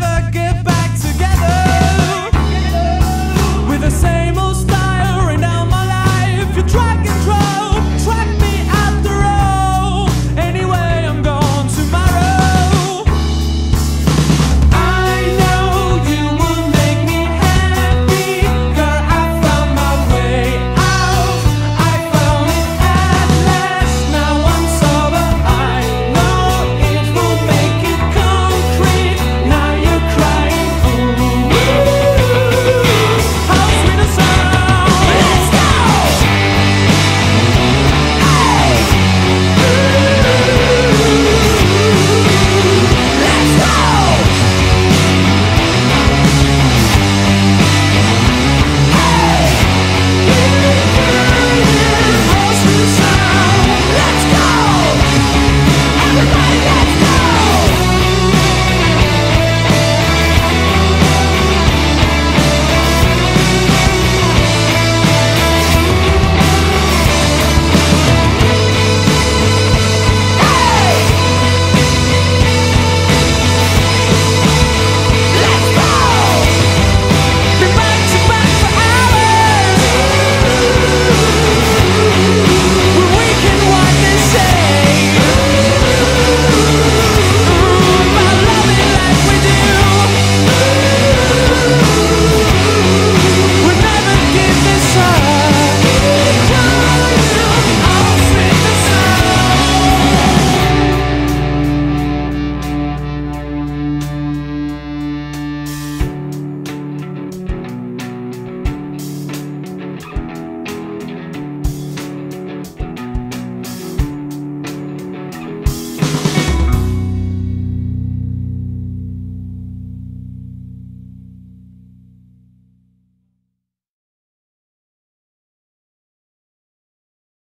never get back.